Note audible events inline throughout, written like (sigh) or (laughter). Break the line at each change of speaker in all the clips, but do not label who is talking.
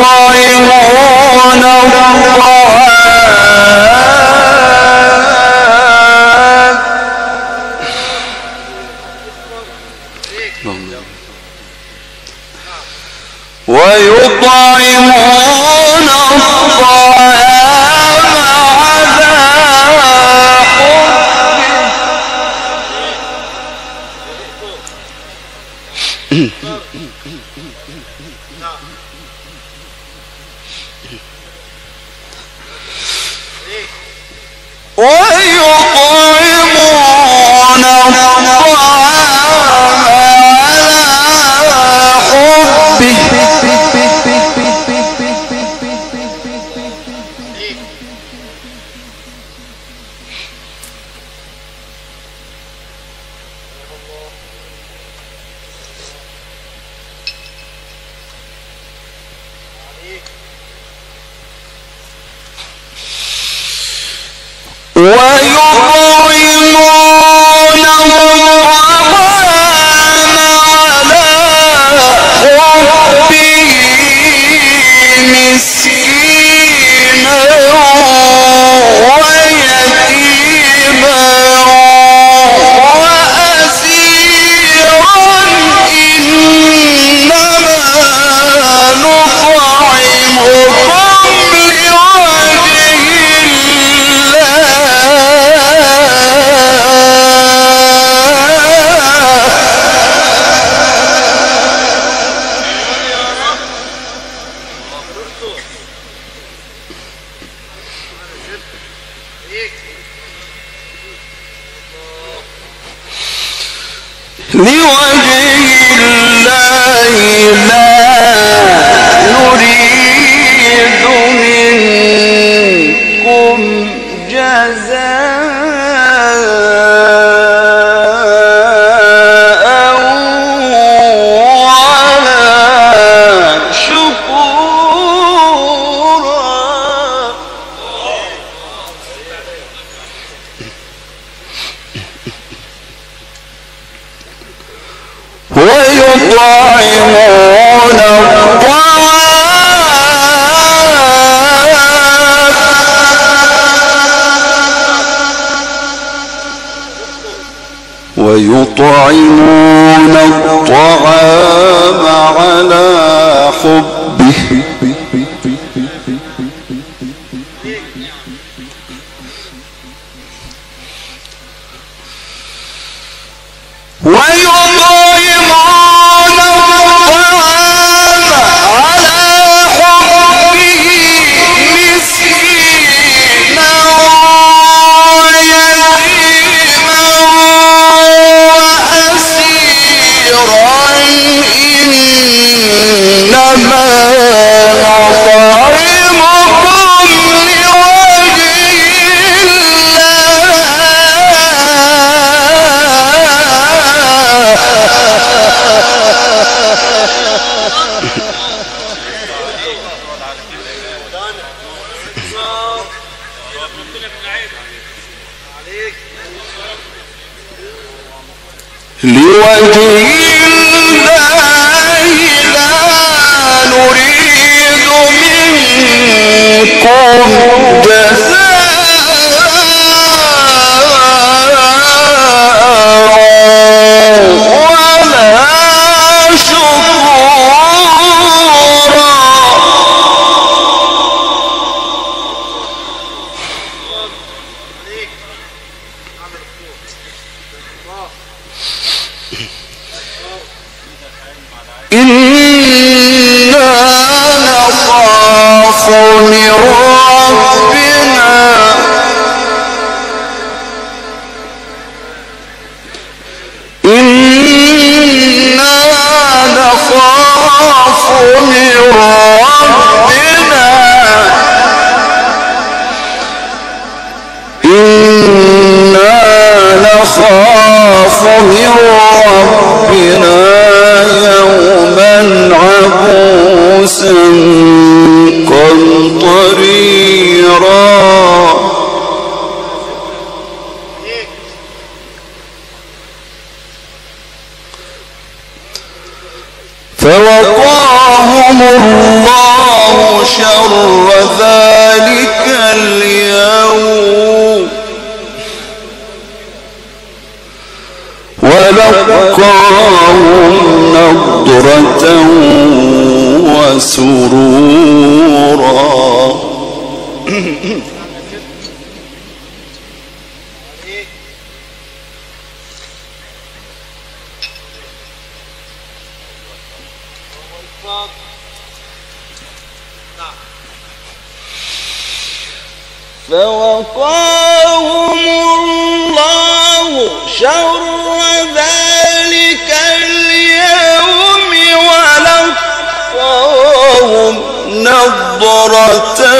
يطعمون الطعام ويطعمون الطعام على حبه (laughs) ويطعمون الطعام على حبه عليك ويضل لوجه الله لا نريد لوجه الله لا نريد منكم جزاء لهم الله شر ذلك اليوم ولقاهم نضرة وسرورا فوقاهم الله شر ذلك اليوم ولقاهم نظره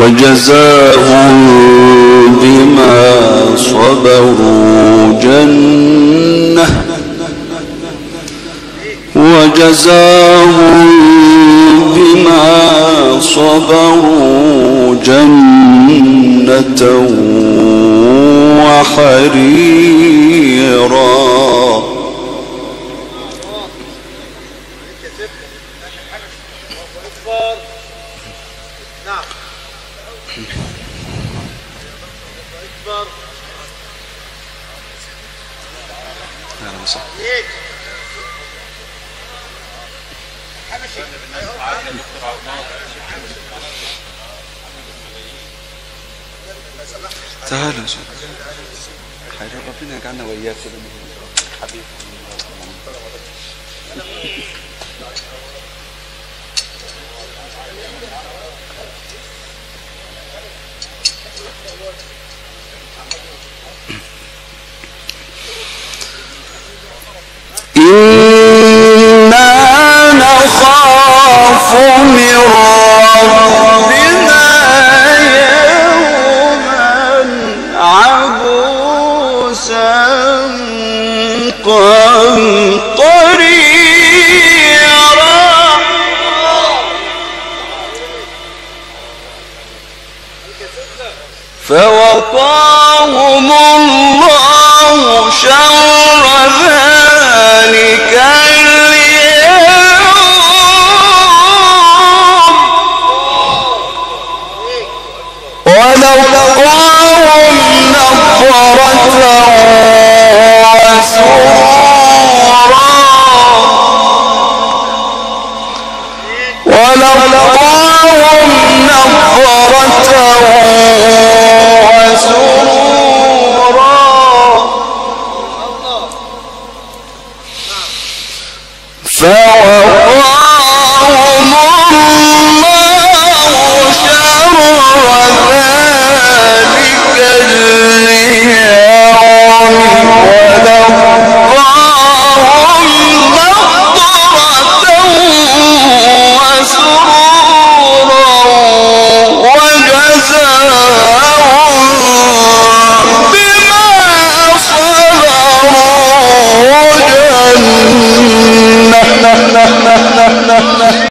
وجزاهم بما صبروا جنة وجزاهم بما صبروا جنة وحريرا تعالوا يا شباب خير ربنا يجعلنا وإياك كده حبيبي فوقاهم الله شر ذلك fell